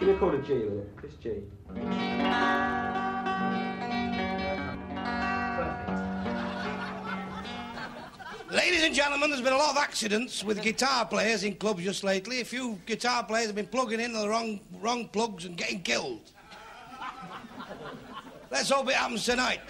Give me a chord of G with it. Just G. Ladies and gentlemen, there's been a lot of accidents with guitar players in clubs just lately. A few guitar players have been plugging in the wrong, wrong plugs and getting killed. Let's hope it happens tonight.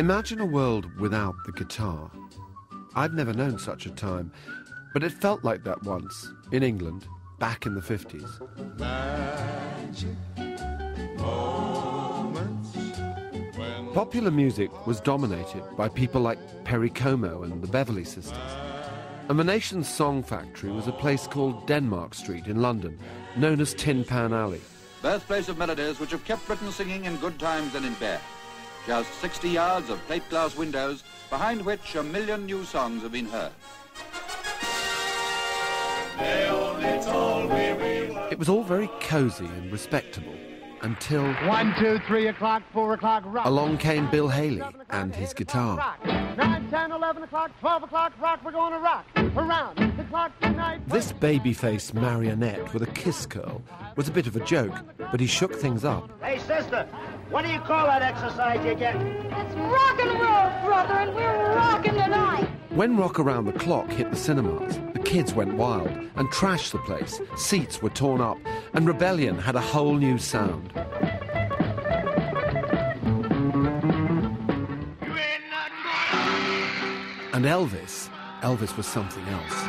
Imagine a world without the guitar. I've never known such a time, but it felt like that once in England, back in the 50s. Popular music was dominated by people like Perry Como and the Beverley Sisters. And the nation's song factory was a place called Denmark Street in London, known as Tin Pan Alley. birthplace of melodies which have kept Britain singing in good times and in bad. Just 60 yards of plate glass windows, behind which a million new songs have been heard. It was all very cosy and respectable until One, two, three o'clock, four o'clock, rock. along came Bill Haley and his guitar. Rock. Nine, ten, eleven o'clock, twelve o'clock, rock. We're going to rock around the clock tonight. This baby-faced marionette with a kiss curl was a bit of a joke, but he shook things up. Hey, sister, what do you call that exercise you get? It's rock and roll, brother, and we're rocking tonight. When Rock Around the Clock hit the cinemas, the kids went wild and trashed the place. Seats were torn up, and Rebellion had a whole new sound. And Elvis, Elvis was something else.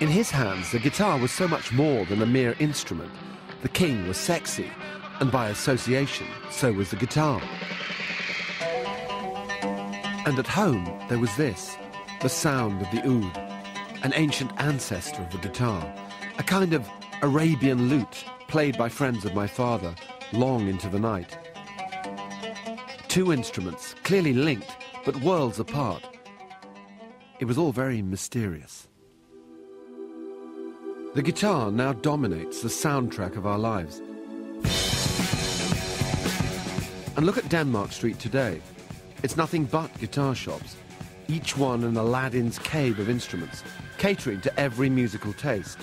In his hands, the guitar was so much more than a mere instrument. The king was sexy, and by association, so was the guitar. And at home, there was this the sound of the oud, an ancient ancestor of the guitar, a kind of Arabian lute played by friends of my father long into the night. Two instruments, clearly linked, but worlds apart. It was all very mysterious. The guitar now dominates the soundtrack of our lives. And look at Denmark Street today. It's nothing but guitar shops, each one an Aladdin's cave of instruments, catering to every musical taste,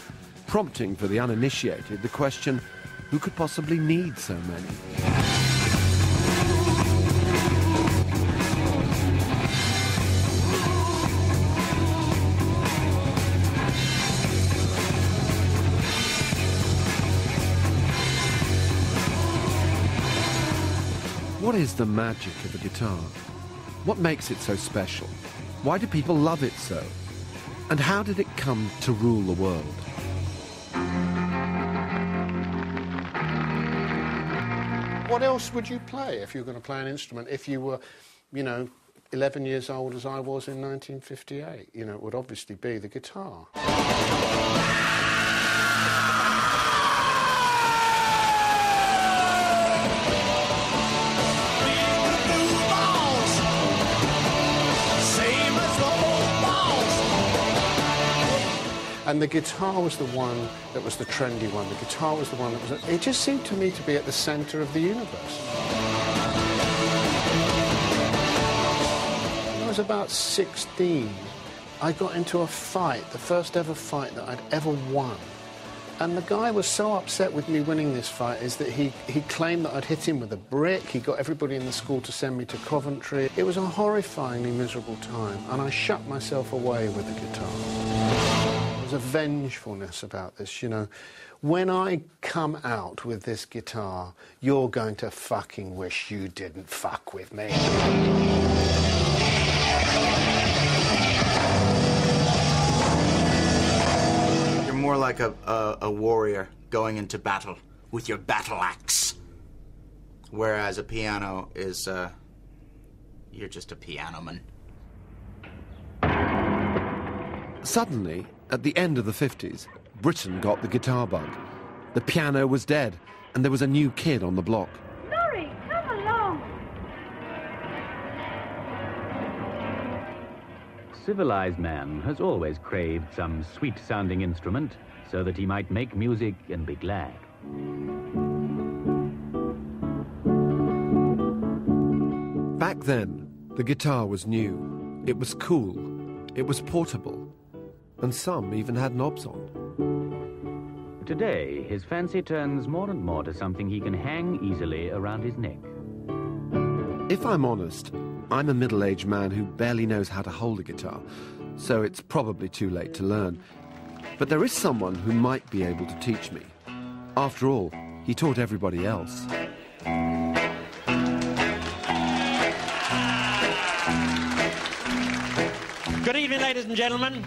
prompting for the uninitiated the question who could possibly need so many? What is the magic of a guitar? What makes it so special? Why do people love it so? And how did it come to rule the world? What else would you play if you were going to play an instrument if you were, you know, 11 years old as I was in 1958? You know, it would obviously be the guitar. And the guitar was the one that was the trendy one. The guitar was the one that was. It just seemed to me to be at the centre of the universe. When I was about 16, I got into a fight, the first ever fight that I'd ever won. And the guy was so upset with me winning this fight is that he, he claimed that I'd hit him with a brick. He got everybody in the school to send me to Coventry. It was a horrifyingly miserable time, and I shut myself away with the guitar. There's a vengefulness about this, you know. When I come out with this guitar, you're going to fucking wish you didn't fuck with me. You're more like a, a, a warrior going into battle with your battle axe. Whereas a piano is, uh, you're just a piano man. Suddenly, at the end of the 50s, Britain got the guitar bug. The piano was dead, and there was a new kid on the block. Laurie, come along. civilized man has always craved some sweet sounding instrument so that he might make music and be glad. Back then, the guitar was new. It was cool. It was portable. And some even had knobs on. Today, his fancy turns more and more to something he can hang easily around his neck. If I'm honest, I'm a middle aged man who barely knows how to hold a guitar, so it's probably too late to learn. But there is someone who might be able to teach me. After all, he taught everybody else. Good evening, ladies and gentlemen.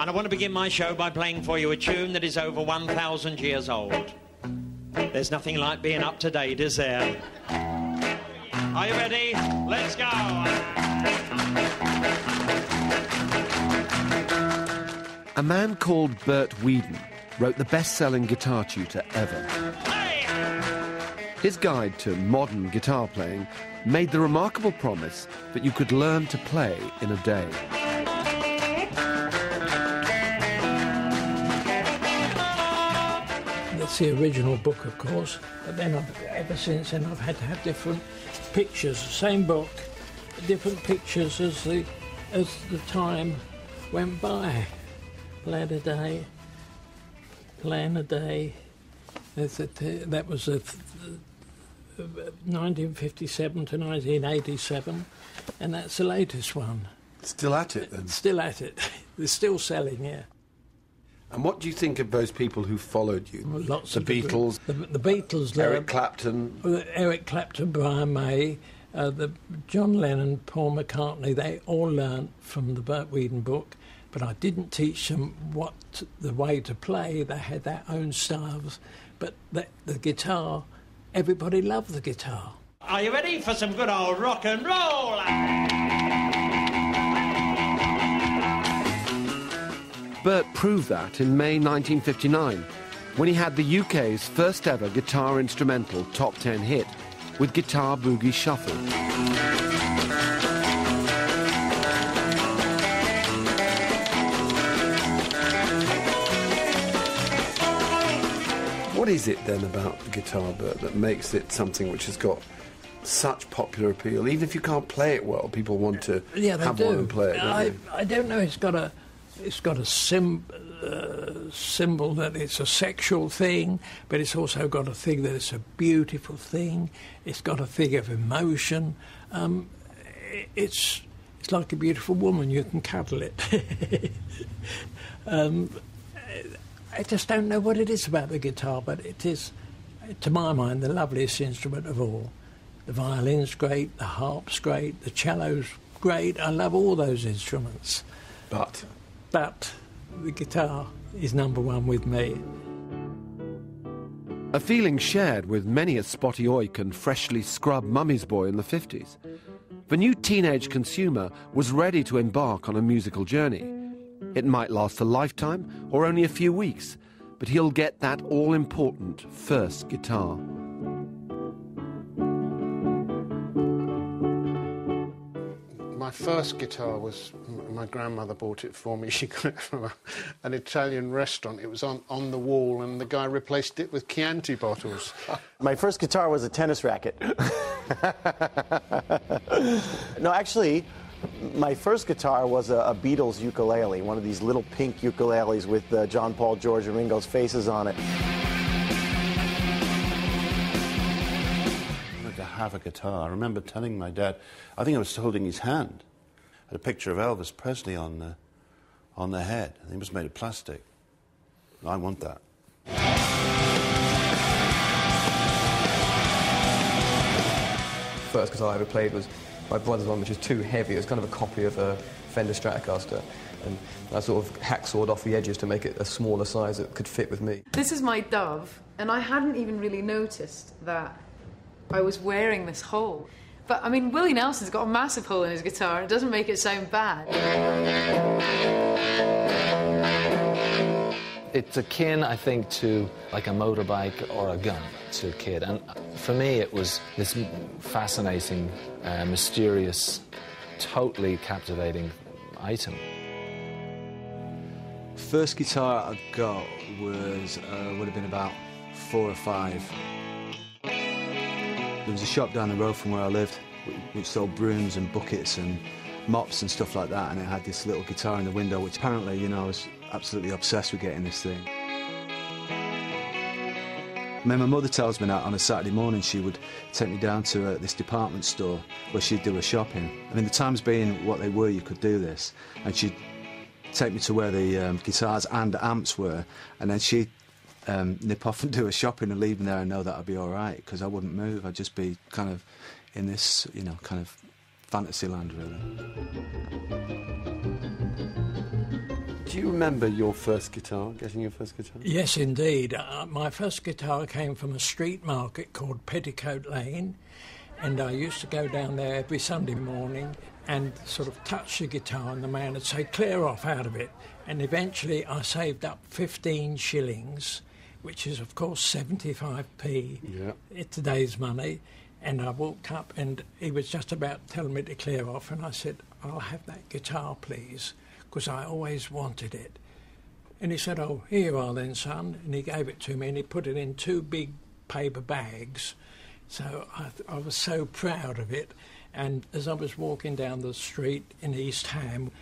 And I want to begin my show by playing for you a tune that is over 1,000 years old. There's nothing like being up to date, is there? Are you ready? Let's go. A man called Bert Weedon wrote the best selling guitar tutor ever. His guide to modern guitar playing made the remarkable promise that you could learn to play in a day. That's the original book, of course, but then I've, ever since then I've had to have different pictures, same book, different pictures as the as the time went by. Plan a day, plan a day. That was a, 1957 to 1987, and that's the latest one. Still at it then? Still at it. They're still selling, yeah. And what do you think of those people who followed you? Lots the of. Beatles, The, the Beatles, Eric Clapton. uh, Eric Clapton, Brian May, uh, the John Lennon, Paul McCartney. They all learnt from the Bert Weedon book, but I didn't teach them what the way to play. They had their own styles, but the, the guitar, everybody loved the guitar. Are you ready for some good old rock and roll? Bert proved that in May 1959 when he had the UK's first ever guitar instrumental top 10 hit with Guitar Boogie Shuffle. What is it then about the guitar, Bert, that makes it something which has got such popular appeal? Even if you can't play it well, people want to Yeah, they have do. one and play it. don't I, they? I don't know. It's got a, it's got a sim, uh, symbol that it's a sexual thing, but it's also got a thing that it's a beautiful thing. It's got a thing of emotion. Um, it's it's like a beautiful woman. You can cuddle it. um, I just don't know what it is about the guitar, but it is, to my mind, the loveliest instrument of all. The violin's great, the harp's great, the cello's great. I love all those instruments. But? But the guitar is number one with me. A feeling shared with many a spotty oik and freshly scrubbed mummy's boy in the 50s. The new teenage consumer was ready to embark on a musical journey. It might last a lifetime or only a few weeks, but he'll get that all important first guitar. My first guitar was m- my grandmother bought it for me. She got it from a, an Italian restaurant. It was on, on the wall, and the guy replaced it with Chianti bottles. My first guitar was a tennis racket. no, actually, my first guitar was a, a Beatles ukulele, one of these little pink ukuleles with uh, John Paul, George, and Ringo's faces on it. I wanted to have a guitar. I remember telling my dad, I think I was holding his hand, had a picture of Elvis Presley on the, on the head. I think it was made of plastic. I want that. first guitar I ever played was my brother's one, which was too heavy. It was kind of a copy of a Fender Stratocaster. And I sort of hacksawed off the edges to make it a smaller size that could fit with me. This is my dove, and I hadn't even really noticed that I was wearing this hole. But I mean, Willie Nelson's got a massive hole in his guitar. It doesn't make it sound bad. It's akin, I think, to like a motorbike or a gun to a kid. And for me, it was this fascinating, uh, mysterious, totally captivating item. First guitar I got was uh, would have been about four or five. There was a shop down the road from where I lived which sold brooms and buckets and mops and stuff like that, and it had this little guitar in the window, which apparently, you know, I was absolutely obsessed with getting this thing. I mean, my mother tells me that on a Saturday morning she would take me down to uh, this department store where she'd do her shopping. I mean, the times being what they were, you could do this, and she'd take me to where the um, guitars and amps were, and then she'd um, nip off and do a shopping and leave me there and know that I'd be all right because I wouldn't move. I'd just be kind of in this, you know, kind of fantasy land, really. Do you remember your first guitar, getting your first guitar? Yes, indeed. Uh, my first guitar came from a street market called Petticoat Lane, and I used to go down there every Sunday morning and sort of touch the guitar, and the man would say, clear off out of it. And eventually I saved up 15 shillings, which is, of course, 75p Yeah. in today's money. And I walked up, and he was just about telling me to clear off, and I said, I'll have that guitar, please, because I always wanted it. And he said, Oh, here you are then, son. And he gave it to me and he put it in two big paper bags. So I, I was so proud of it. And as I was walking down the street in East Ham,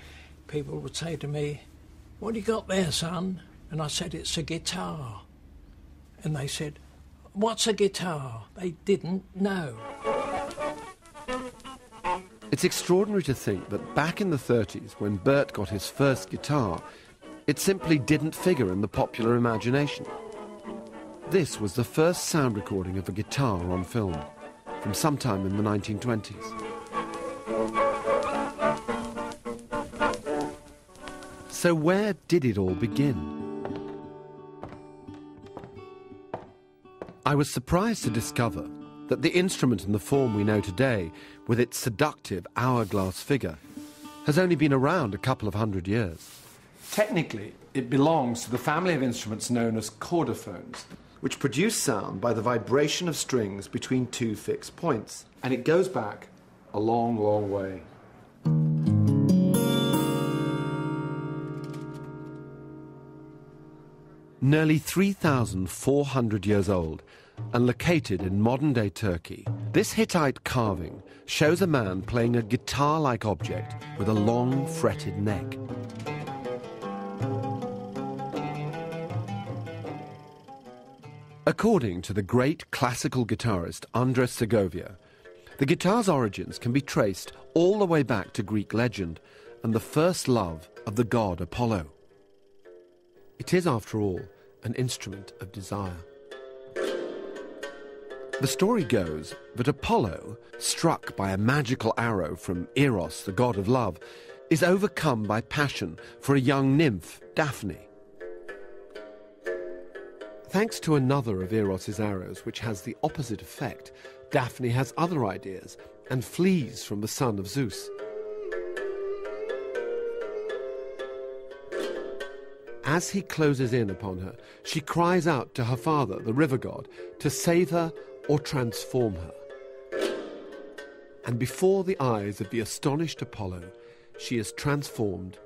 people would say to me, What do you got there, son? And I said, It's a guitar. And they said, What's a guitar? They didn't know. It's extraordinary to think that back in the 30s, when Bert got his first guitar, it simply didn't figure in the popular imagination. This was the first sound recording of a guitar on film, from sometime in the 1920s. So, where did it all begin? I was surprised to discover that the instrument in the form we know today, with its seductive hourglass figure, has only been around a couple of hundred years. Technically, it belongs to the family of instruments known as chordophones, which produce sound by the vibration of strings between two fixed points. and it goes back a long, long way. Nearly 3,400 years old and located in modern day Turkey, this Hittite carving shows a man playing a guitar like object with a long fretted neck. According to the great classical guitarist Andres Segovia, the guitar's origins can be traced all the way back to Greek legend and the first love of the god Apollo. It is, after all, an instrument of desire. The story goes that Apollo, struck by a magical arrow from Eros, the god of love, is overcome by passion for a young nymph, Daphne. Thanks to another of Eros's arrows, which has the opposite effect, Daphne has other ideas and flees from the son of Zeus. As he closes in upon her, she cries out to her father, the river god, to save her or transform her. And before the eyes of the astonished Apollo, she is transformed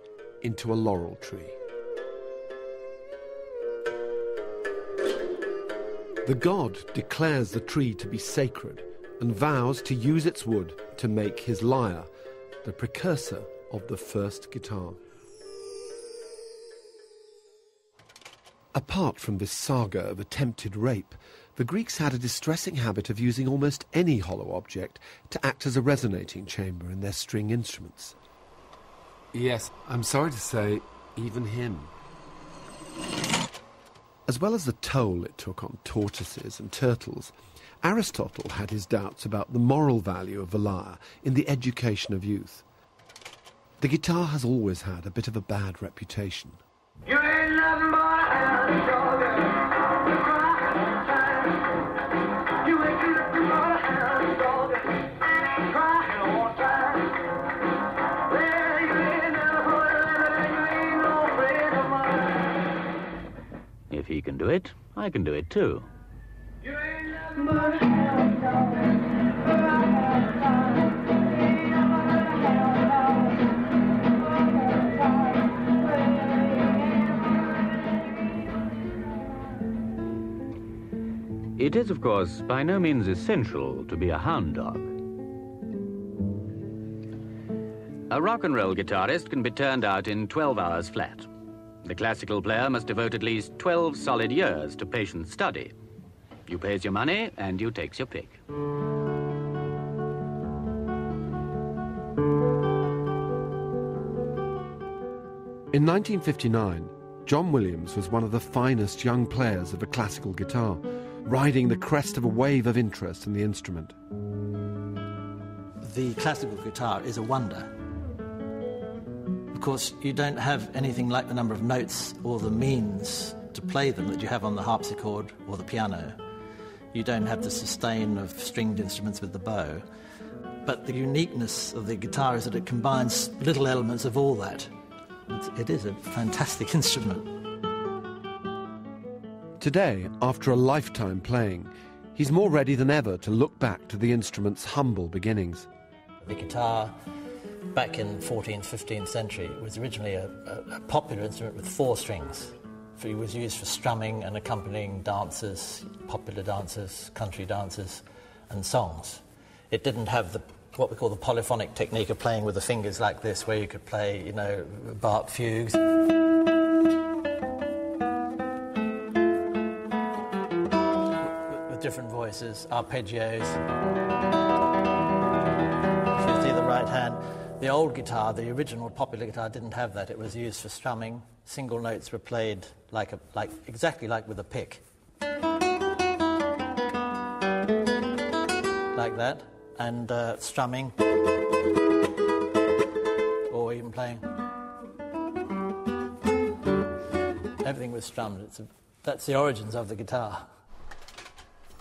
into a laurel tree. The god declares the tree to be sacred and vows to use its wood to make his lyre, the precursor of the first guitar. Apart from this saga of attempted rape, the Greeks had a distressing habit of using almost any hollow object to act as a resonating chamber in their string instruments. Yes, I'm sorry to say, even him. As well as the toll it took on tortoises and turtles, Aristotle had his doubts about the moral value of the lyre in the education of youth. The guitar has always had a bit of a bad reputation. You ain't nothing but If he can do it, I can do it too. It is, of course, by no means essential to be a hound dog. A rock and roll guitarist can be turned out in 12 hours flat. The classical player must devote at least 12 solid years to patient study. You pays your money and you takes your pick. In 1959, John Williams was one of the finest young players of a classical guitar, riding the crest of a wave of interest in the instrument. The classical guitar is a wonder. Of course, you don't have anything like the number of notes or the means to play them that you have on the harpsichord or the piano. You don't have the sustain of stringed instruments with the bow. But the uniqueness of the guitar is that it combines little elements of all that. It's, it is a fantastic instrument. Today, after a lifetime playing, he's more ready than ever to look back to the instrument's humble beginnings. The guitar, back in 14th, 15th century, was originally a, a, a popular instrument with four strings. It was used for strumming and accompanying dances, popular dances, country dances, and songs. It didn't have the what we call the polyphonic technique of playing with the fingers like this, where you could play, you know, Bach fugues. Different voices, arpeggios. See the right hand, the old guitar, the original popular guitar, didn't have that. It was used for strumming. Single notes were played like, a, like exactly like with a pick. Like that. And uh, strumming. Or even playing. Everything was strummed. A, that's the origins of the guitar.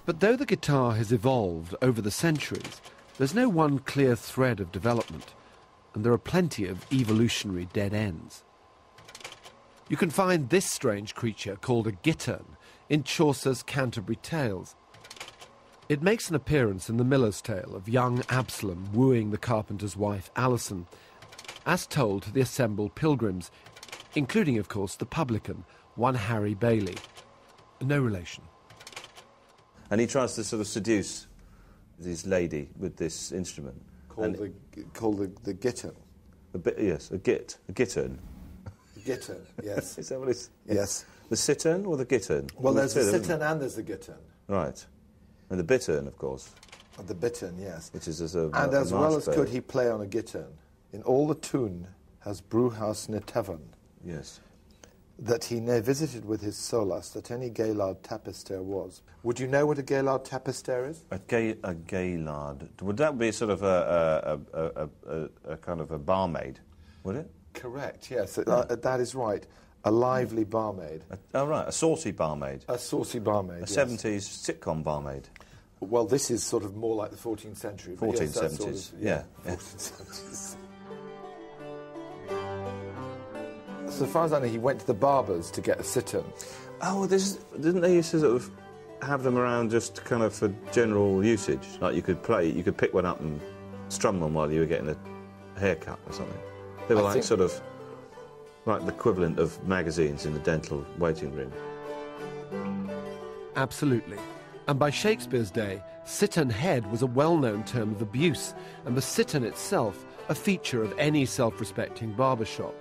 But though the guitar has evolved over the centuries, there's no one clear thread of development, and there are plenty of evolutionary dead ends. You can find this strange creature called a gittern in Chaucer's Canterbury Tales. It makes an appearance in the Miller's Tale of young Absalom wooing the carpenter's wife Alison, as told to the assembled pilgrims, including, of course, the publican, one Harry Bailey. No relation. And he tries to sort of seduce this lady with this instrument. Called the called the, the gittern. A bit, yes, a git, a gittern. Gittern, yes. Is that what it's? Yes. The cittern or the gittern? Well, there's the two of and there's the gittern. Right. And the bittern, of course. The bittern, yes. Which is as a And a as well as marsh could he play on a gittern. In all the tune has Brewhouse tavern. Yes. That he ne visited with his solas, that any Gaylard tapister was. Would you know what a Gaylard tapister is? A gay, a gaylard. Would that be sort of a, a, a, a, kind of a barmaid? Would it? Correct, yes. Uh, that is right. A lively barmaid. oh, right. A saucy barmaid. A saucy barmaid. A yes. 70s sitcom barmaid. Well, this is sort of more like the 14th century. but yes, that's sort 1470s, of- yeah. 1470s. So far as I know, he went to the barber's to get a cittern. Oh, this didn't they used to sort of have them around just kind of for general usage? Like you could play, you could pick one up and strum one while you were getting a haircut or something. They were I like think- sort of like the equivalent of magazines in the dental waiting room. Absolutely. And by Shakespeare's day, cittern head was a well known term of abuse, and the cittern itself a feature of any self respecting barbershop.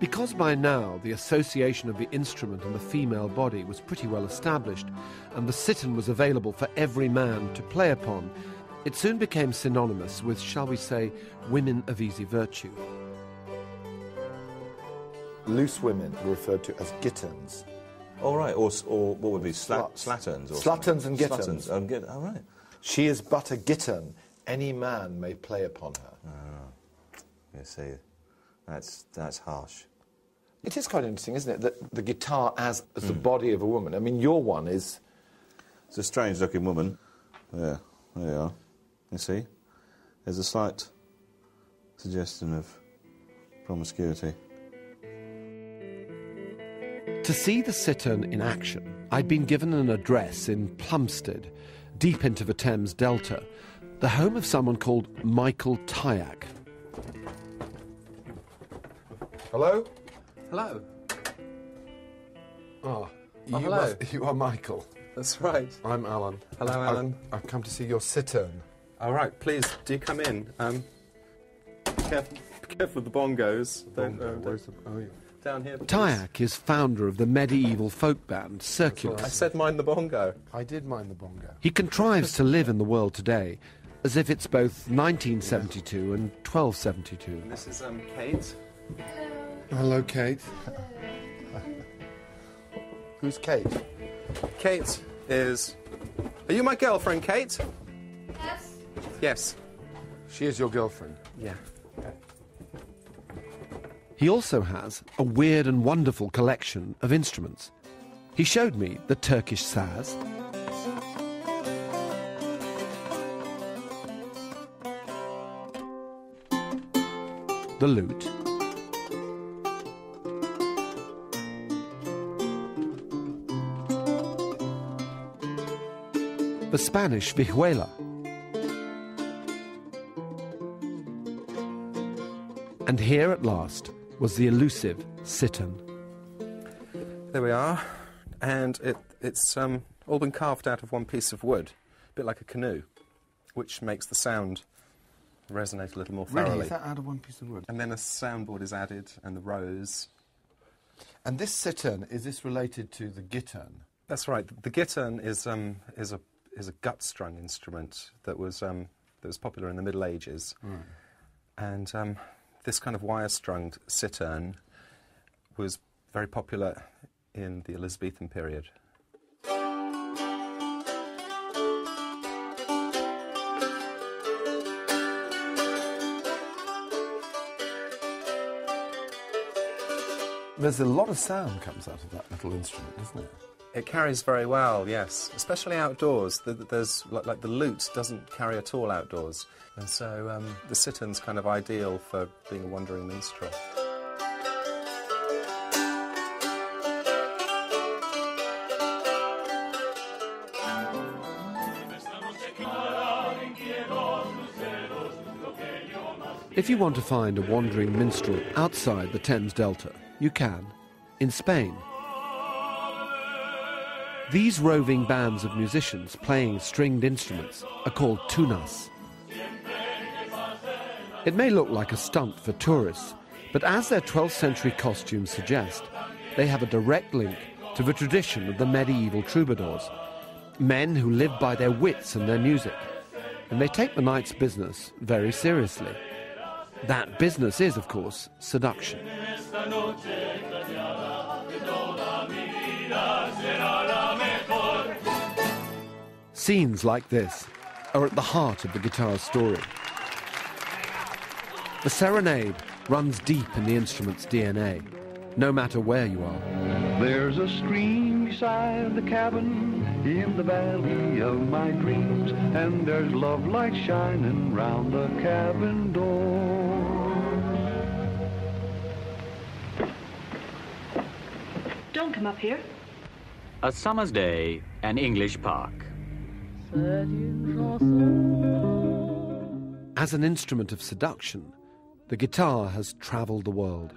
Because by now the association of the instrument and the female body was pretty well established, and the cittern was available for every man to play upon, it soon became synonymous with, shall we say, women of easy virtue. Loose women were referred to as gitterns. All right, or, s- or what would be slat, slatterns? Or Slatterns and something? gitterns. Slatterns, git- all right. She is but a gittern. Any man may play upon her. Ah, you see, that's, that's harsh. It is quite interesting, isn't it, that the guitar as, as Hmm. the body of a woman. I mean, your one is. It's a strange looking woman. Yeah, there you are. You see? There's a slight suggestion of promiscuity. To see the cittern in action, I'd been given an address in Plumstead, deep into the Thames Delta, the home of someone called Michael Tyack. Hello? Hello. Oh, You, hello. must- you are Michael. That's right. I'm Alan. Hello, I've- Alan. I've, I've come to see your cittern. All right, please do come in. Um, be careful, be careful of the bongos. Don't, Bongo, uh, where's the- oh, yeah. Down here. please. Tyack is founder of the medieval folk band Circulus. I said mind the bongo. I did mind the bongo. He contrives to live in the world today as if it's both 1972 and 1272. And this is um, Kate. Hello, Kate. Who's Kate? Kate is. Are you my girlfriend, Kate? Yes. Yes. She is your girlfriend. Yeah. He also has a weird and wonderful collection of instruments. He showed me the Turkish saz, the lute, the Spanish vihuela, and here at last was the elusive cittern. There we are. And it, it's um, all been carved out of one piece of wood, a bit like a canoe, which makes the sound resonate a little more thoroughly. Really? Is that out of one piece of wood? And then a soundboard is added, and the rose. And this cittern, is this related to the gittern? That's right. The gittern is um, is a is a gut strung instrument that was um, that was popular in the Middle Ages, Right. and um, this kind of wire strung cittern was very popular in the Elizabethan period. There's a lot of sound comes out of that little instrument, doesn't it? It carries very well, yes, especially outdoors. The, the- there's like, like the lute doesn't carry at all outdoors, and so um, the cittern's kind of ideal for being a wandering minstrel. If you want to find a wandering minstrel outside the Thames Delta, you can, in Spain. These roving bands of musicians playing stringed instruments are called tunas. It may look like a stunt for tourists, but as their 12th century costumes suggest, they have a direct link to the tradition of the medieval troubadours, men who lived by their wits and their music, and they take the night's business very seriously. That business is, of course, seduction. Scenes like this are at the heart of the guitar's story. The serenade runs deep in the instrument's DNA, no matter where you are. There's a stream beside the cabin in the valley of my dreams, and there's love light shining round the cabin door. Don't come up here. A summer's day, an English park. As an instrument of seduction, the guitar has traveled the world.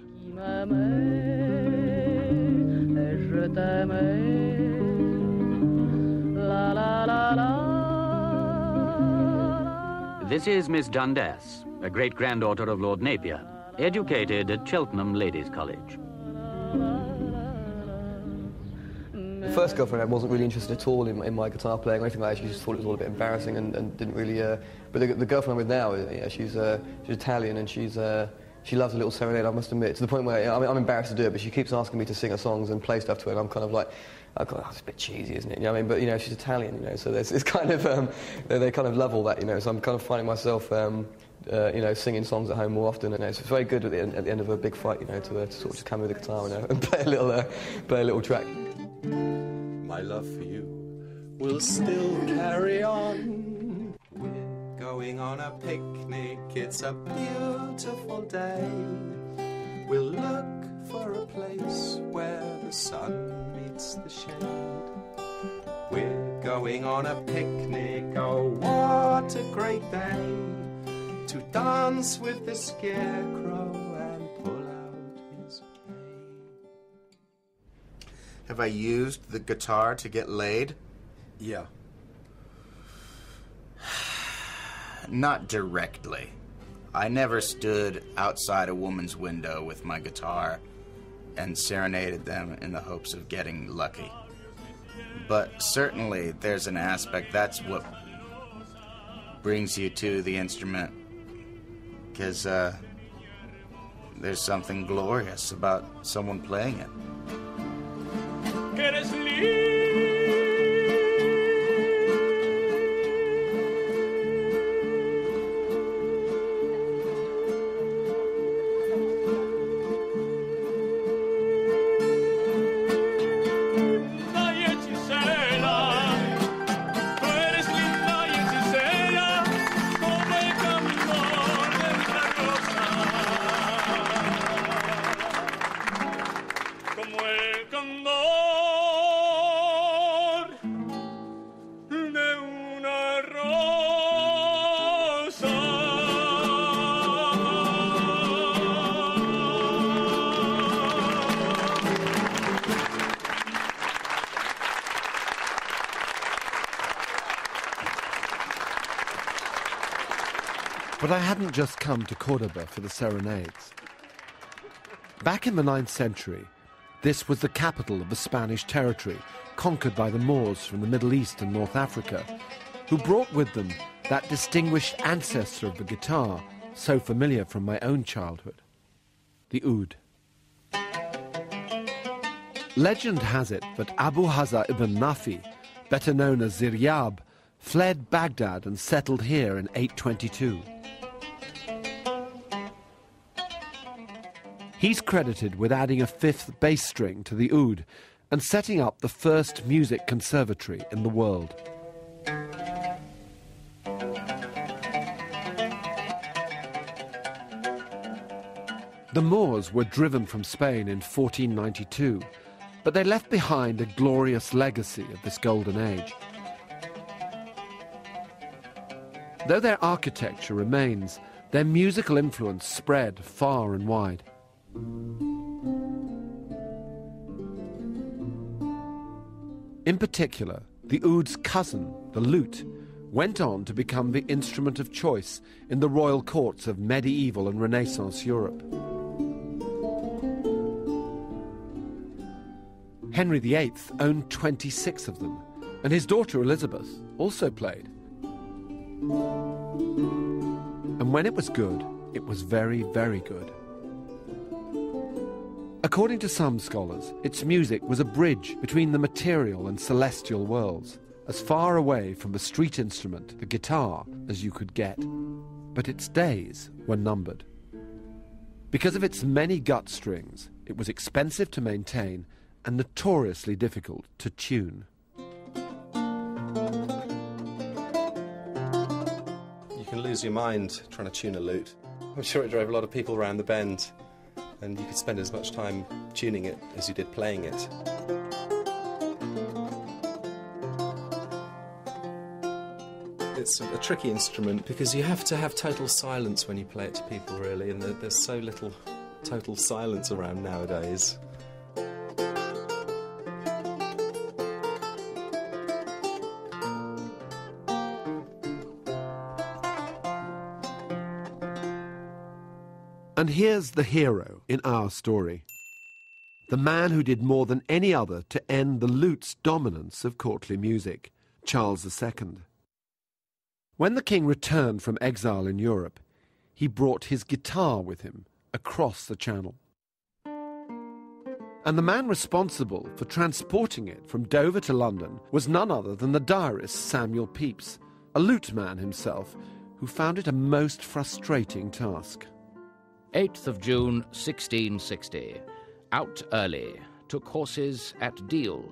This is Miss Dundas, a great granddaughter of Lord Napier, educated at Cheltenham Ladies' College. The first girlfriend I wasn't really interested at all in, in my guitar playing or anything like that. She just thought it was all a bit embarrassing and, and didn't really. Uh, but the, the girlfriend I'm with now, uh, she's uh, she's Italian and she's uh, she loves a little serenade. I must admit, to the point where you know, I'm, embarrassed to do it, but she keeps asking me to sing her songs and play stuff to her, and I'm kind of like. Oh God, that's a bit cheesy, isn't it? You know what I mean? But you know, she's Italian, you know, so it's kind of um, they, they kind of love all that, you know. So I'm kind of finding myself, um, uh, you know, singing songs at home more often, and it's very good at the, end, at the end of a big fight, you know, to, uh, to sort of just come with the guitar you know, and play a little, uh, play a little track. My love for you will still carry on. We're going on a picnic, it's a beautiful day. We'll look for a place where the sun meets the shade. We're going on a picnic, oh, what a great day to dance with the scarecrow and pull out his Have I used the guitar to get laid? Yeah. Not directly. I never stood outside a woman's window with my guitar and serenaded them in the hopes of getting lucky. But certainly there's an aspect that's what brings you to the instrument. Because uh, there's something glorious about someone playing it. Hadn't just come to Cordoba for the serenades. Back in the 9th century, this was the capital of the Spanish territory, conquered by the Moors from the Middle East and North Africa, who brought with them that distinguished ancestor of the guitar, so familiar from my own childhood, the oud. Legend has it that Abu Hazza ibn Nafi, better known as Ziryab, fled Baghdad and settled here in 822. He's credited with adding a fifth bass string to the oud and setting up the first music conservatory in the world. The Moors were driven from Spain in 1492, but they left behind a glorious legacy of this golden age. Though their architecture remains, their musical influence spread far and wide. In particular, the oud's cousin, the lute, went on to become the instrument of choice in the royal courts of medieval and Renaissance Europe. Henry VIII owned 26 of them, and his daughter Elizabeth also played. And when it was good, it was very, very good. According to some scholars, its music was a bridge between the material and celestial worlds, as far away from the street instrument, the guitar, as you could get. But its days were numbered. Because of its many gut strings, it was expensive to maintain and notoriously difficult to tune. You can lose your mind trying to tune a lute. I'm sure it drove a lot of people around the bend, and you could spend as much time tuning it as you did playing it. It's a, tricky instrument because you have to have total silence when you play it to people, really, and there's so little total silence around nowadays. And here's the hero in our story. The man who did more than any other to end the lute's dominance of courtly music, Charles II. When the king returned from exile in Europe, he brought his guitar with him across the channel. And the man responsible for transporting it from Dover to London was none other than the diarist Samuel Pepys, a lute man himself, who found it a most frustrating task. 8th of June, 1660. Out early. Took horses at Deal.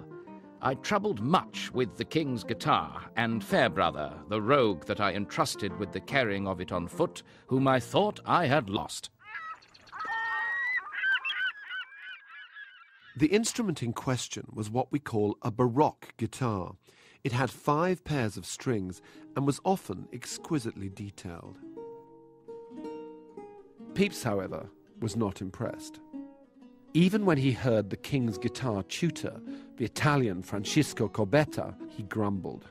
I troubled much with the king's guitar, and Fairbrother, the rogue that I entrusted with the carrying of it on foot, whom I thought I had lost. The instrument in question was what we call a baroque guitar. It had five pairs of strings and was often exquisitely detailed. Pepys, however, was not impressed. Even when he heard the king's guitar tutor, the Italian Francisco Corbetta, he grumbled.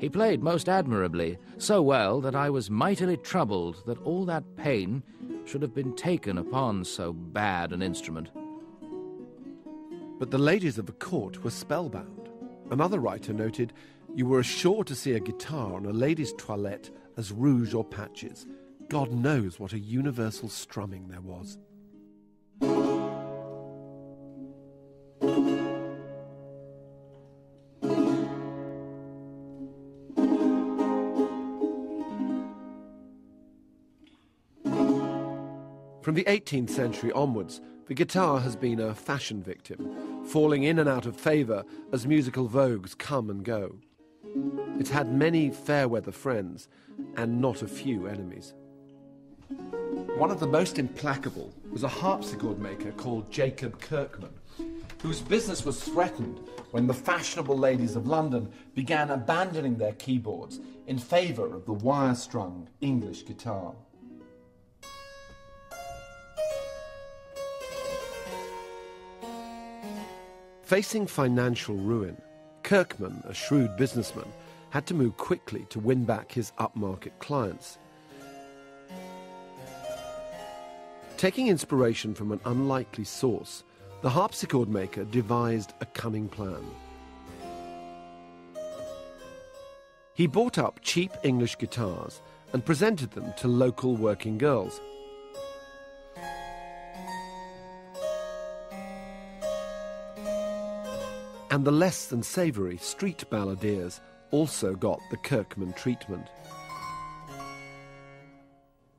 He played most admirably, so well that I was mightily troubled that all that pain should have been taken upon so bad an instrument. But the ladies of the court were spellbound. Another writer noted, You were as sure to see a guitar on a lady's toilette as rouge or patches. God knows what a universal strumming there was. From the 18th century onwards, the guitar has been a fashion victim, falling in and out of favour as musical vogues come and go. It's had many fair weather friends and not a few enemies. One of the most implacable was a harpsichord maker called Jacob Kirkman, whose business was threatened when the fashionable ladies of London began abandoning their keyboards in favour of the wire strung English guitar. Facing financial ruin, Kirkman, a shrewd businessman, had to move quickly to win back his upmarket clients. Taking inspiration from an unlikely source, the harpsichord maker devised a cunning plan. He bought up cheap English guitars and presented them to local working girls. And the less than savoury street balladeers also got the Kirkman treatment.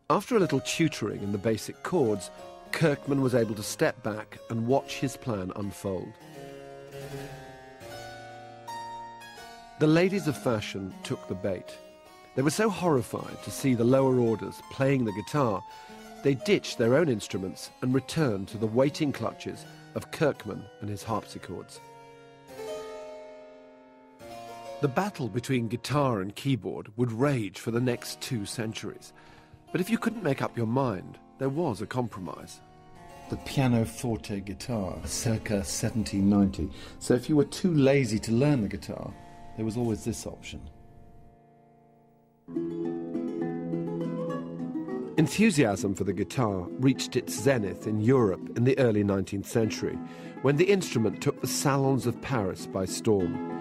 After a little tutoring in the basic chords, Kirkman was able to step back and watch his plan unfold. The ladies of fashion took the bait. They were so horrified to see the lower orders playing the guitar, they ditched their own instruments and returned to the waiting clutches of Kirkman and his harpsichords. The battle between guitar and keyboard would rage for the next two centuries. But if you couldn't make up your mind, there was a compromise. The pianoforte guitar, circa 1790. So if you were too lazy to learn the guitar, there was always this option. Enthusiasm for the guitar reached its zenith in Europe in the early 19th century, when the instrument took the salons of Paris by storm.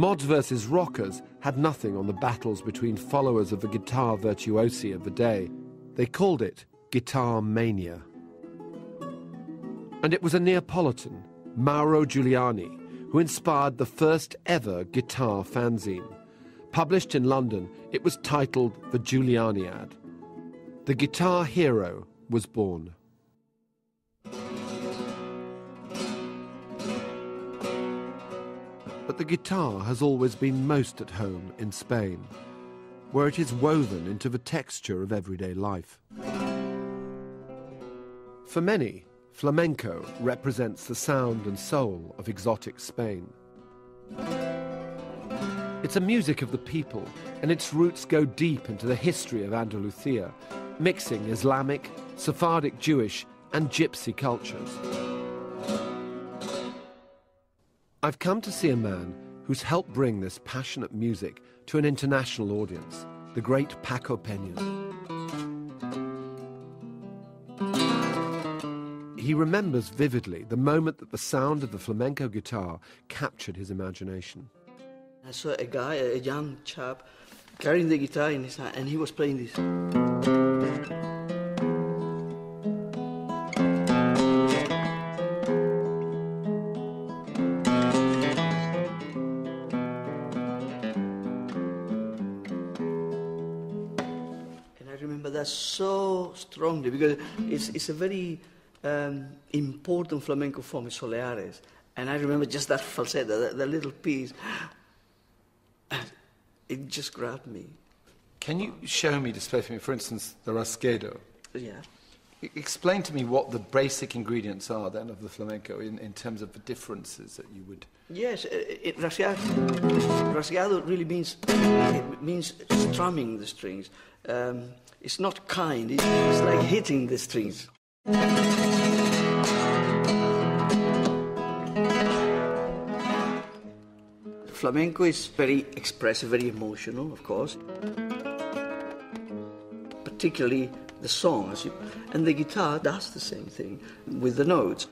Mods versus rockers had nothing on the battles between followers of the guitar virtuosi of the day. They called it guitar mania. And it was a Neapolitan, Mauro Giuliani, who inspired the first ever guitar fanzine. Published in London, it was titled The Giulianiad. The guitar hero was born. The guitar has always been most at home in Spain, where it is woven into the texture of everyday life. For many, flamenco represents the sound and soul of exotic Spain. It's a music of the people, and its roots go deep into the history of Andalusia, mixing Islamic, Sephardic Jewish, and Gypsy cultures. I've come to see a man who's helped bring this passionate music to an international audience, the great Paco Peña. He remembers vividly the moment that the sound of the flamenco guitar captured his imagination. I saw a guy, a young chap, carrying the guitar in his hand, and he was playing this. So strongly because it's, it's a very um, important flamenco form, it's Soleares. And I remember just that falsetto, that, that little piece. It just grabbed me. Can you show me, display for me, for instance, the Rasquedo? Yeah. Explain to me what the basic ingredients are then of the flamenco in, in terms of the differences that you would. Yes, uh, it, rasgado, rasgado really means it means strumming the strings. Um, it's not kind. It's, it's like hitting the strings. Flamenco is very expressive, very emotional, of course. Particularly the songs, and the guitar does the same thing with the notes.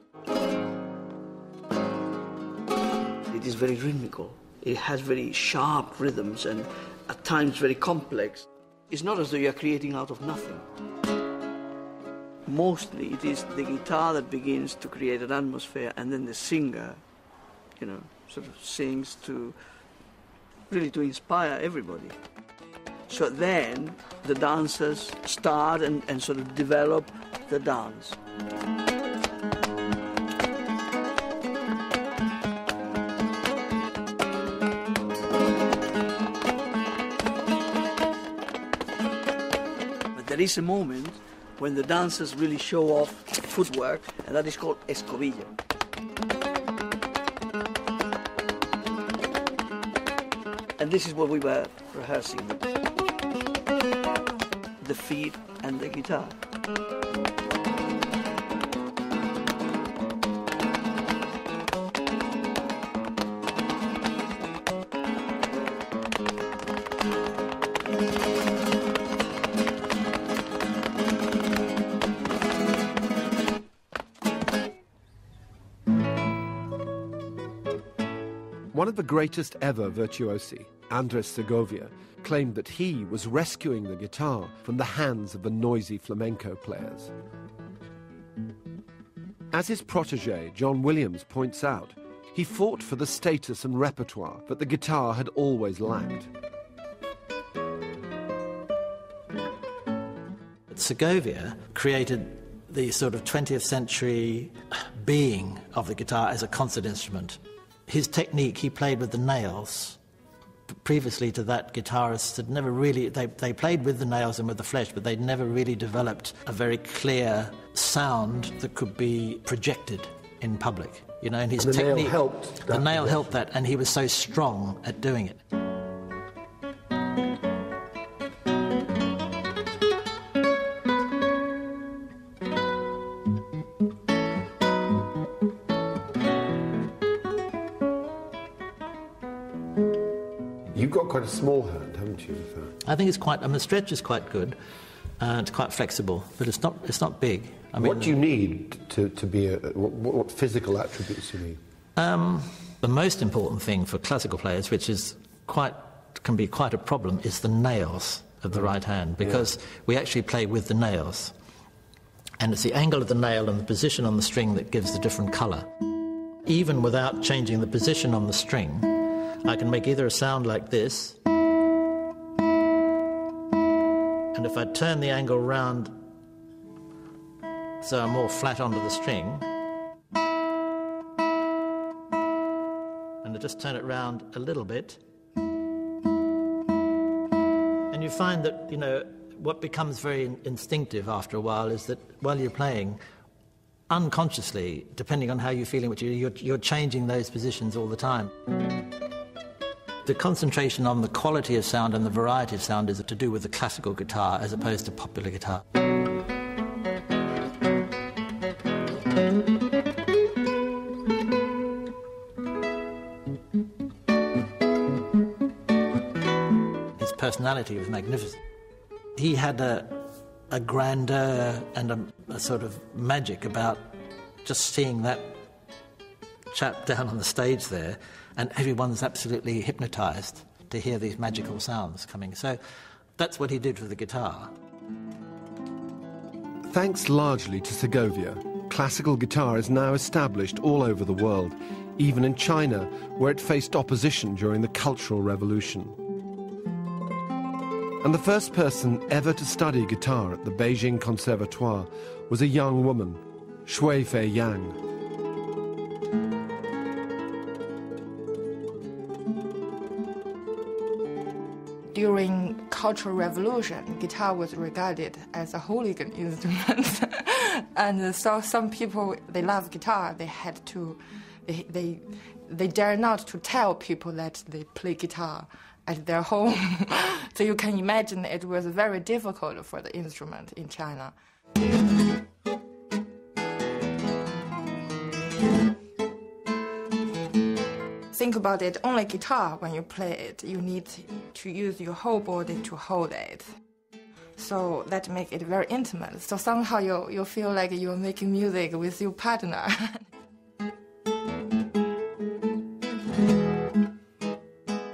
It is very rhythmical. It has very sharp rhythms and at times very complex. It's not as though you're creating out of nothing. Mostly it is the guitar that begins to create an atmosphere and then the singer, you know, sort of sings to really to inspire everybody. So then the dancers start and, and sort of develop the dance. There is a moment when the dancers really show off footwork, and that is called escobilla. And this is what we were rehearsing the feet and the guitar. The greatest ever virtuosi, Andres Segovia, claimed that he was rescuing the guitar from the hands of the noisy flamenco players. As his protege, John Williams, points out, he fought for the status and repertoire that the guitar had always lacked. Segovia created the sort of 20th century being of the guitar as a concert instrument. His technique, he played with the nails. Previously to that, guitarists had never really, they, they played with the nails and with the flesh, but they'd never really developed a very clear sound that could be projected in public. You know, and his And the nail technique helped The nail yes. helped that, and he was so strong at doing it. A small hand, haven't you? I think it's quite. I mean, the stretch is quite good. Uh, it's quite flexible, but it's not. It's not big. I mean, what do you need to, to be a. What, what physical attributes do you need? Um, the most important thing for classical players, which is quite can be quite a problem, is the nails of the right hand because we actually play with the nails, and it's the angle of the nail and the position on the string that gives the different colour. Even without changing the position on the string, I can make either a sound like this, and if I turn the angle round so I'm more flat onto the string, and I just turn it round a little bit. And you find that, you know, what becomes very in- instinctive after a while is that while you're playing, unconsciously, depending on how you're feeling, you're, you're changing those positions all the time. The concentration on the quality of sound and the variety of sound is to do with the classical guitar as opposed to popular guitar. His personality was magnificent. He had a, a grandeur and a, a sort of magic about just seeing that chap down on the stage there, and everyone's absolutely hypnotized to hear these magical sounds coming. So that's what he did with the guitar. Thanks largely to Segovia, classical guitar is now established all over the world, even in China, where it faced opposition during the Cultural Revolution. And the first person ever to study guitar at the Beijing Conservatoire was a young woman, Shui Fei Yang. During Cultural Revolution, guitar was regarded as a hooligan instrument, and so some people they love guitar. They had to, they they they dare not to tell people that they play guitar at their home. so you can imagine it was very difficult for the instrument in China. Think about it, only guitar, when you play it, you need to use your whole body to hold it. So that makes it very intimate. So somehow you, you feel like you're making music with your partner.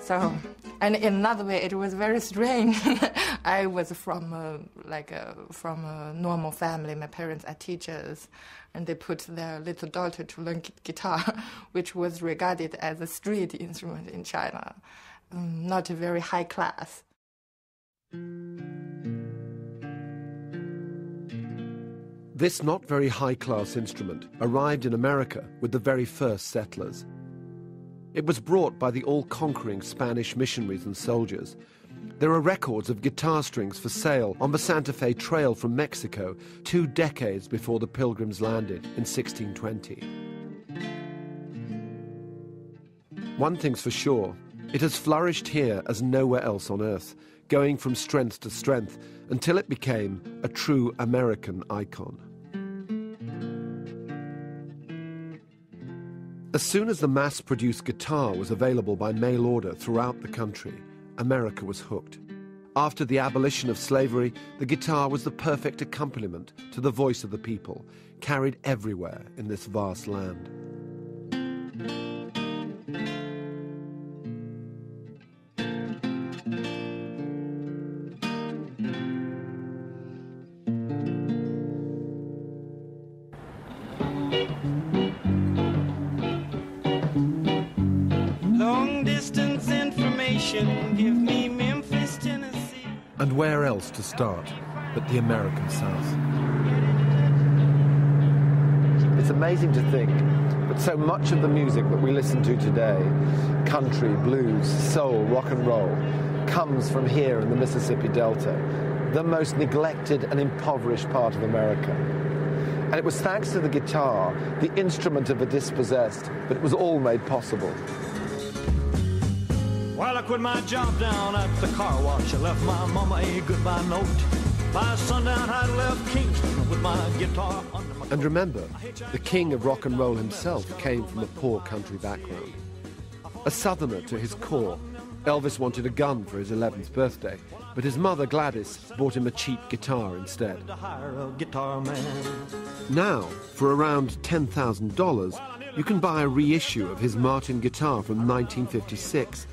so, and in another way, it was very strange. I was from a, like a, from a normal family. My parents are teachers, and they put their little daughter to learn guitar, which was regarded as a street instrument in China, um, not a very high class. This not very high class instrument arrived in America with the very first settlers. It was brought by the all conquering Spanish missionaries and soldiers. There are records of guitar strings for sale on the Santa Fe Trail from Mexico two decades before the Pilgrims landed in 1620. One thing's for sure it has flourished here as nowhere else on earth, going from strength to strength until it became a true American icon. As soon as the mass produced guitar was available by mail order throughout the country, America was hooked. After the abolition of slavery, the guitar was the perfect accompaniment to the voice of the people, carried everywhere in this vast land. Start but the American South? It's amazing to think that so much of the music that we listen to today, country, blues, soul, rock and roll, comes from here in the Mississippi Delta, the most neglected and impoverished part of America. And it was thanks to the guitar, the instrument of the dispossessed, that it was all made possible. Quit my job down at the car wash, I left my mama a goodbye note. By sundown, I left Kingston with my guitar under my And remember, the king of rock and roll himself came from a poor country background. A southerner to his core, Elvis wanted a gun for his 11th birthday, but his mother Gladys bought him a cheap guitar instead. to hire a guitar man. Now, for around $10,000, you can buy a reissue of his Martin guitar from 1956,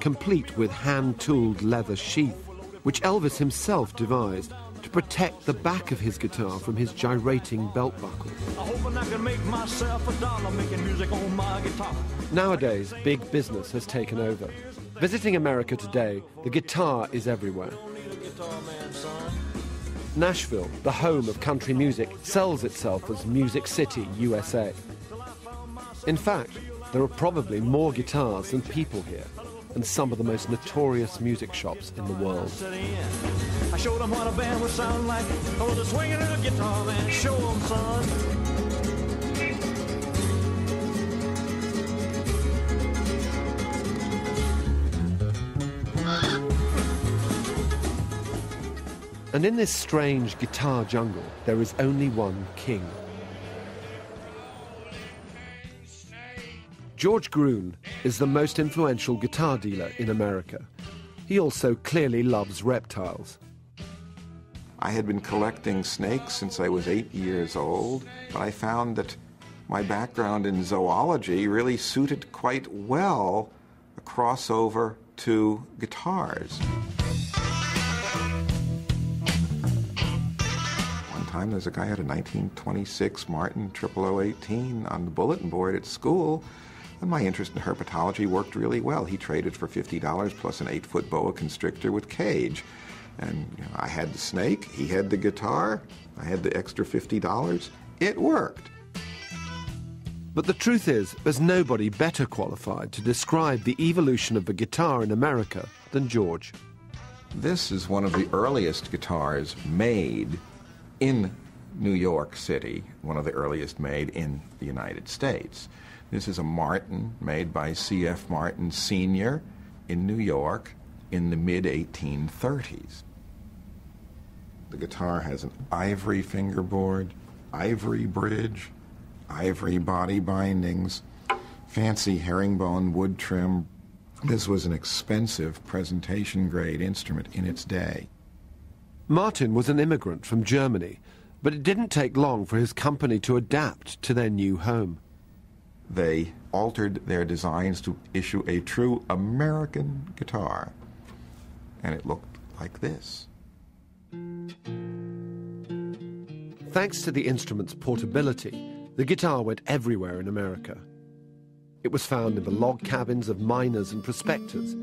complete with hand-tooled leather sheath, which Elvis himself devised to protect the back of his guitar from his gyrating belt buckle. I hoping I can make myself a dollar making music on my guitar. Nowadays, big business has taken over. Visiting America today, the guitar is everywhere. Nashville, the home of country music, sells itself as Music City, USA. In fact, there are probably more guitars than people here, and some of the most notorious music shops in the world. I showed them what a band would sound like. Oh, a swinging little guitar man. Show 'em, son. And in this strange guitar jungle, there is only one king. George Groon is the most influential guitar dealer in America. He also clearly loves reptiles. I had been collecting snakes since I was eight years old, but I found that my background in zoology really suited quite well a crossover to guitars. One time there's a guy had a 1926 Martin 0018 on the bulletin board at school, and my interest in herpetology worked really well. He traded for $50 plus an eight-foot boa constrictor with cage. And you know, I had the snake, he had the guitar, I had the extra $50. It worked. But the truth is, there's nobody better qualified to describe the evolution of the guitar in America than George. This is one of the earliest guitars made in New York City, one of the earliest made in the United States. This is a Martin made by C.F. Martin Sr. in New York in the mid 1830s. The guitar has an ivory fingerboard, ivory bridge, ivory body bindings, fancy herringbone wood trim. This was an expensive presentation grade instrument in its day. Martin was an immigrant from Germany, but it didn't take long for his company to adapt to their new home. They altered their designs to issue a true American guitar, and it looked like this. Thanks to the instrument's portability, the guitar went everywhere in America. It was found in the log cabins of miners and prospectors.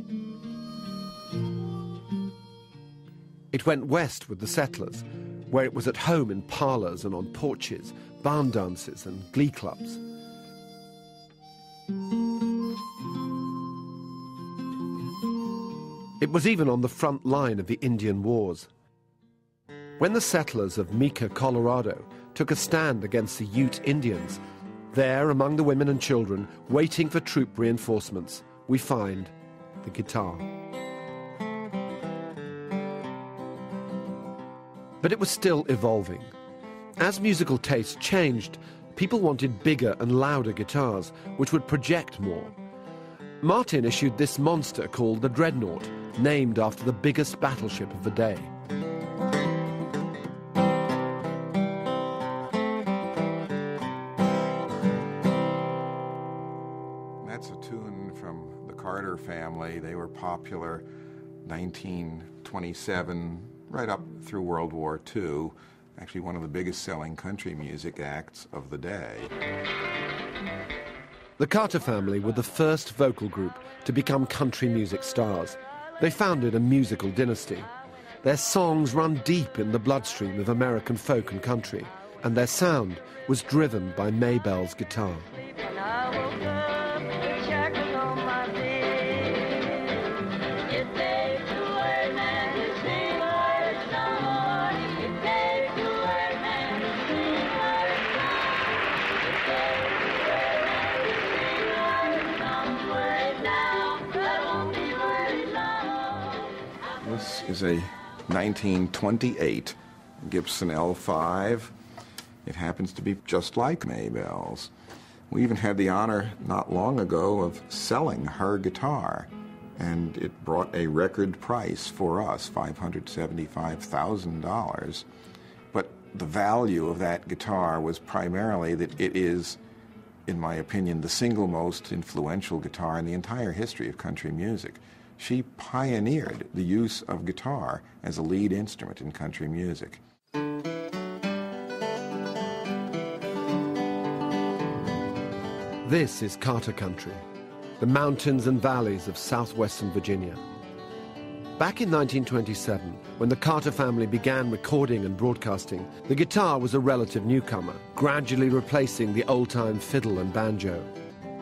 It went west with the settlers, where it was at home in parlors and on porches, barn dances and glee clubs. It was even on the front line of the Indian Wars. When the settlers of Meeker, Colorado, took a stand against the Ute Indians, there among the women and children, waiting for troop reinforcements, we find the guitar. But it was still evolving. As musical tastes changed, people wanted bigger and louder guitars, which would project more. Martin issued this monster called the Dreadnought, named after the biggest battleship of the day. That's a tune from the Carter family. They were popular 1927 right up through World War II. Actually, one of the biggest selling country music acts of the day. The Carter family were the first vocal group to become country music stars. They founded a musical dynasty. Their songs run deep in the bloodstream of American folk and country, and their sound was driven by Maybell's guitar. Is a 1928 Gibson L5. It happens to be just like Maybell's. We even had the honor not long ago of selling her guitar, and it brought a record price for us $575,000. But the value of that guitar was primarily that it is, in my opinion, the single most influential guitar in the entire history of country music. She pioneered the use of guitar as a lead instrument in country music. This is Carter Country, the mountains and valleys of southwestern Virginia. Back in 1927, when the Carter family began recording and broadcasting, the guitar was a relative newcomer, gradually replacing the old-time fiddle and banjo.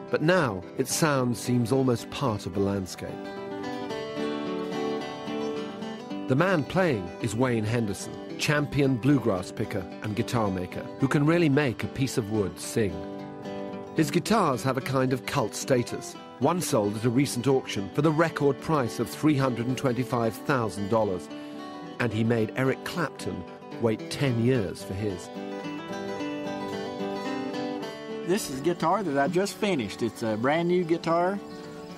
But now, its sound seems almost part of the landscape. The man playing is Wayne Henderson, champion bluegrass picker and guitar maker, who can really make a piece of wood sing. His guitars have a kind of cult status. One sold at a recent auction for the record price of $325,000, and he made Eric Clapton wait 10 years for his. This is a guitar that I just finished. It's a brand new guitar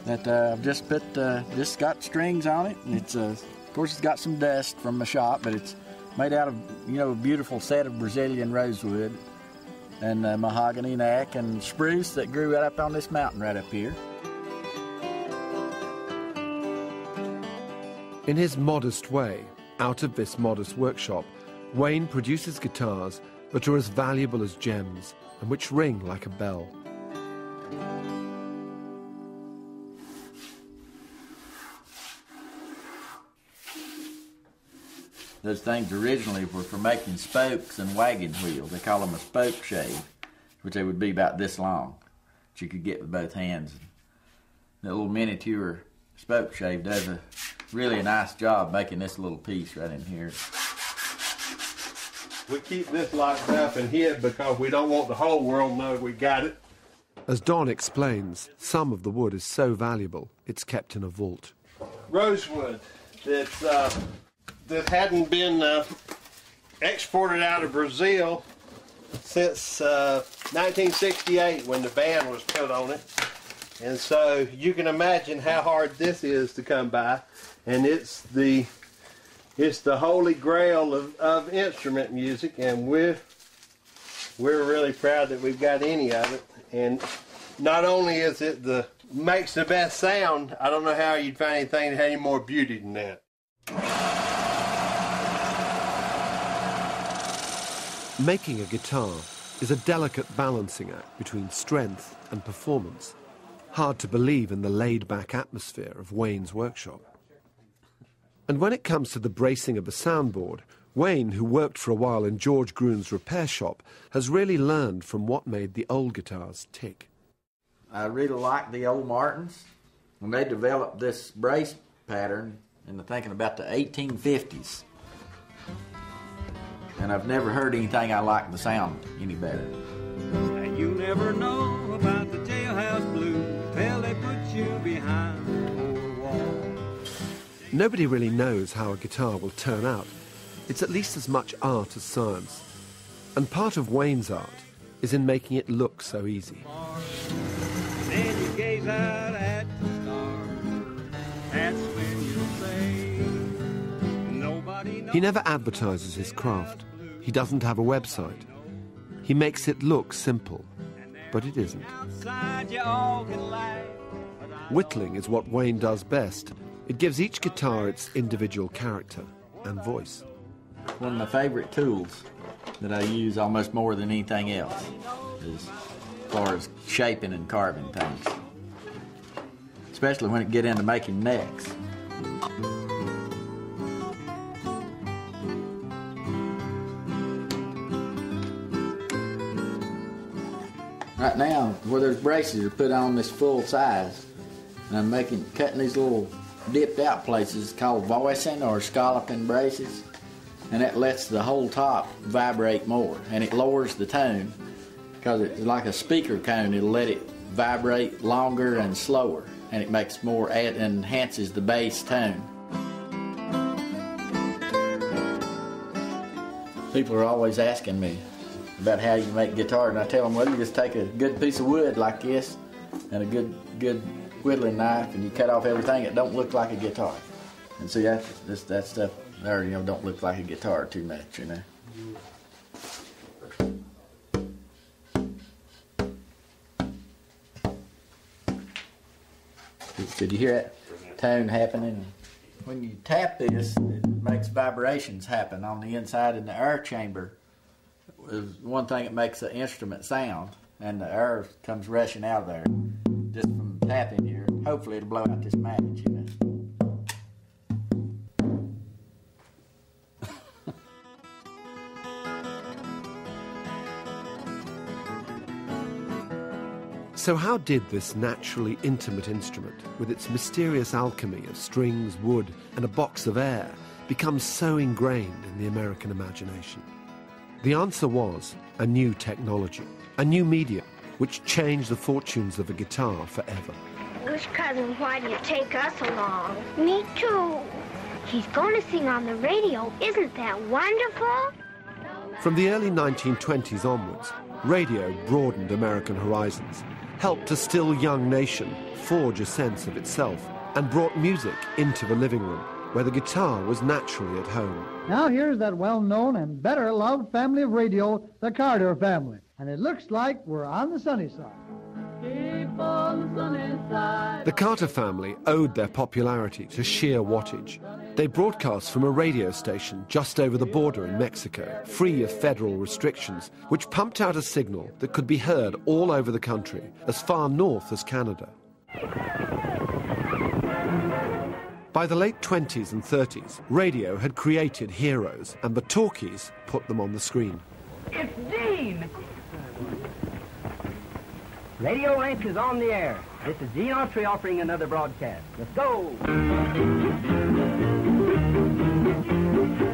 that uh, I've just put, uh, just got strings on it, and it's, uh, of course, it's got some dust from the shop, but it's made out of, you know, a beautiful set of Brazilian rosewood and uh, mahogany neck and spruce that grew right up on this mountain right up here. In his modest way, out of this modest workshop, Wayne produces guitars that are as valuable as gems and which ring like a bell. Those things originally were for making spokes and wagon wheels. They call them a spoke shave, which they would be about this long, that you could get with both hands. The little miniature spoke shave does a really nice job making this little piece right in here. We keep this locked up and hid because we don't want the whole world to know we got it. As Don explains, some of the wood is so valuable it's kept in a vault. Rosewood that uh, that hadn't been uh, exported out of Brazil since uh, 1968 when the ban was put on it. And so you can imagine how hard this is to come by. And it's the it's the holy grail of, of instrument music and we're we're really proud that we've got any of it. And not only is it the makes the best sound, I don't know how you'd find anything that had any more beauty than that. Making a guitar is a delicate balancing act between strength and performance. Hard to believe in the laid back atmosphere of Wayne's workshop. And when it comes to the bracing of a soundboard, Wayne, who worked for a while in George Groon's repair shop, has really learned from what made the old guitars tick. I really like the old Martins. When they developed this brace pattern in the thinking about the 1850s. And I've never heard anything I like the sound any better. And you never know about the jailhouse blues till they put you behind the wall. Nobody really knows how a guitar will turn out. It's at least as much art as science. And part of Wayne's art is in making it look so easy. He never advertises his craft. He doesn't have a website. He makes it look simple, but it isn't. Whittling is what Wayne does best. It gives each guitar its individual character and voice. One of my favorite tools that I use almost more than anything else is as far as shaping and carving things. Especially when it get into making necks. Right now, where there's braces are put on this full size, and I'm making cutting these little dipped out places called voicing or scalloping braces, and that lets the whole top vibrate more, and it lowers the tone because it's like a speaker cone. It'll let it vibrate longer and slower, and it makes more add, enhances the bass tone. People are always asking me about how you make guitar, and I tell them, well, you just take a good piece of wood like this, and a good good whittling knife, and you cut off everything that don't look like a guitar. And see that this that stuff there, you know, don't look like a guitar too much, you know. Did you hear that tone happening? When you tap this, it makes vibrations happen on the inside in the air chamber. Is one thing that makes the instrument sound, and the air comes rushing out of there just from tapping here. Hopefully, it'll blow out this match, you know. So, how did this naturally intimate instrument, with its mysterious alchemy of strings, wood, and a box of air, become so ingrained in the American imagination? The answer was a new technology, a new medium, which changed the fortunes of a guitar forever. Wish cousin, why do you take us along? Me too. He's going to sing on the radio. Isn't that wonderful? From the early 1920s onwards, radio broadened American horizons, helped a still young nation forge a sense of itself, and brought music into the living room, where the guitar was naturally at home. Now here's that well-known and better loved family of radio, the Carter family. And it looks like we're on the sunny side. Keep on the sunny side. The Carter family owed their popularity to sheer wattage. They broadcast from a radio station just over the border in Mexico, free of federal restrictions, which pumped out a signal that could be heard all over the country, as far north as Canada. By the late 20s and 30s, radio had created heroes, and the talkies put them on the screen. It's Dean! Radio Link is on the air, This is Gene Autry offering another broadcast. Let's go!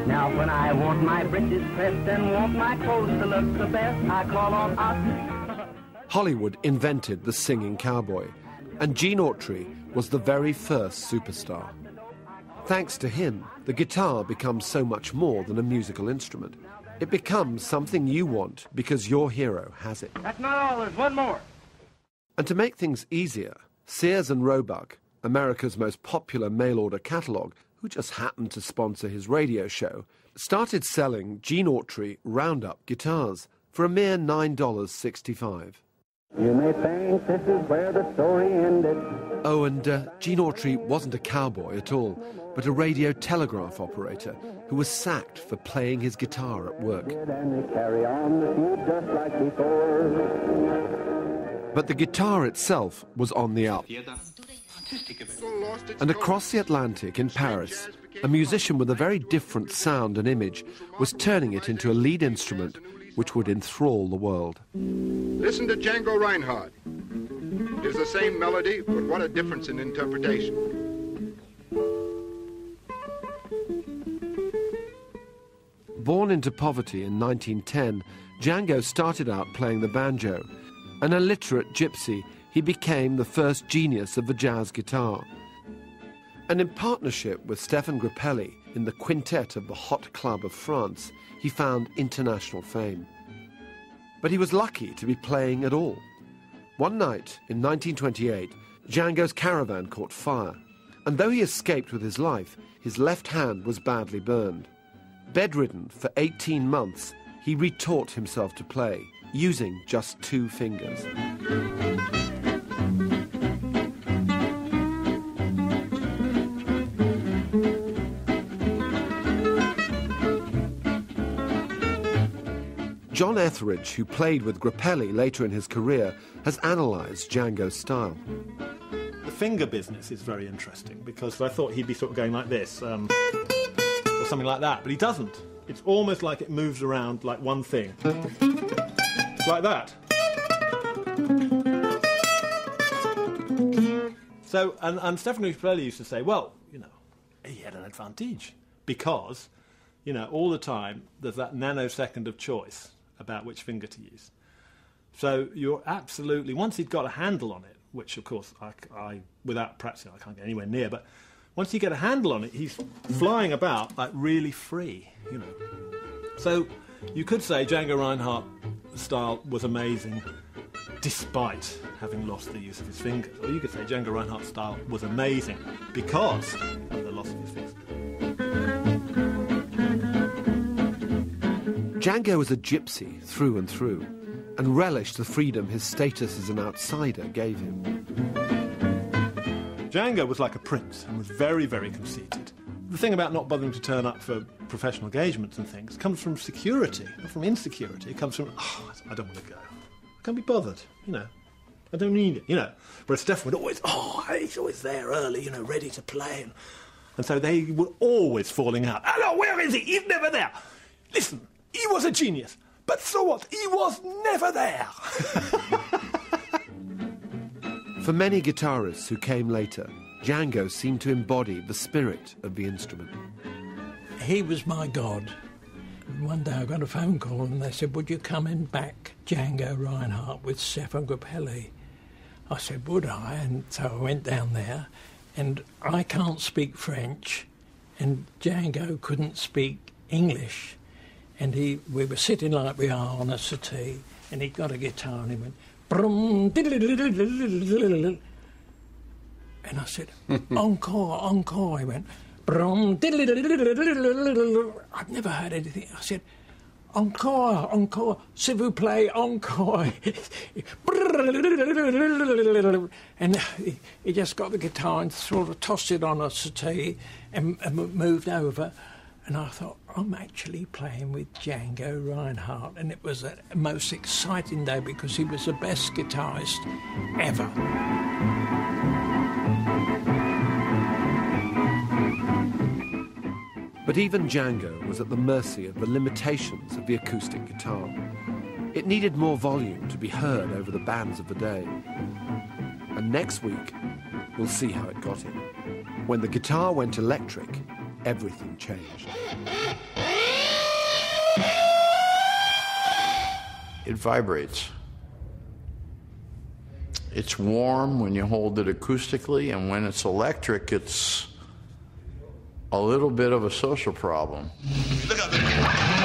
Now when I want my breeches pressed and want my clothes to look the best, I call on us. Hollywood invented the singing cowboy, and Gene Autry was the very first superstar. Thanks to him, the guitar becomes so much more than a musical instrument. It becomes something you want because your hero has it. That's not all, there's one more. And to make things easier, Sears and Roebuck, America's most popular mail order catalogue, who just happened to sponsor his radio show, started selling Gene Autry Roundup guitars for a mere $9.65. You may think this is where the story ended. Oh, and uh, Gene Autry wasn't a cowboy at all, but a radio telegraph operator who was sacked for playing his guitar at work. And they carry on the feud just like. But the guitar itself was on the up. And across the Atlantic in Paris, a musician with a very different sound and image was turning it into a lead instrument which would enthrall the world. Listen to Django Reinhardt. It's the same melody, but what a difference in interpretation. Born into poverty in 1910, Django started out playing the banjo. An illiterate gypsy, he became the first genius of the jazz guitar. And in partnership with Stefan Grappelli in the quintet of the Hot Club of France, he found international fame. But he was lucky to be playing at all. One night in 1928, Django's caravan caught fire, and though he escaped with his life, his left hand was badly burned. Bedridden for 18 months, he retaught himself to play, using just two fingers. John Etheridge, who played with Grappelli later in his career, has analysed Django's style. The finger business is very interesting because I thought he'd be sort of going like this um, or something like that, but he doesn't. It's almost like it moves around like one thing. like that. So, and, and Stefan Grappelli used to say, well, you know, he had an advantage because, you know, all the time there's that nanosecond of choice about which finger to use. So you're absolutely, once he'd got a handle on it, which of course I, I without practicing, I can't get anywhere near, but once you get a handle on it, he's flying about like really free, you know. So you could say Django Reinhardt style was amazing despite having lost the use of his fingers. Or you could say Django Reinhardt's style was amazing because of the loss of his fingers. Django was a gypsy through and through, and relished the freedom his status as an outsider gave him. Django was like a prince and was very, very conceited. The thing about not bothering to turn up for professional engagements and things comes from security, not from insecurity. It comes from, oh, I don't want to go. I can't be bothered, you know. I don't need it, you know. Whereas Stefan would always, oh, he's always there early, you know, ready to play. And, and so they were always falling out. Hello, where is he? He's never there. Listen, he was a genius. But so what? He was never there. For many guitarists who came later, Django seemed to embody the spirit of the instrument. He was my god. And one day I got a phone call and they said, Would you come in back Django Reinhardt with Stefan Grappelli? I said, Would I? And so I went down there and I can't speak French and Django couldn't speak English. And he, we were sitting like we are on a settee and he got a guitar and he went, Brum, and I said, encore, encore. He went, Brum. I'd never heard anything. I said, encore, encore, s'il vous plaît, encore. and he, he just got the guitar and sort of tossed it on a settee and, and moved over. And I thought, I'm actually playing with Django Reinhardt. And it was a most exciting day because he was the best guitarist ever. But even Django was at the mercy of the limitations of the acoustic guitar. It needed more volume to be heard over the bands of the day. And next week, we'll see how it got in. When the guitar went electric, everything changed. It vibrates. It's warm when you hold it acoustically, and when it's electric, it's a little bit of a social problem. Look out,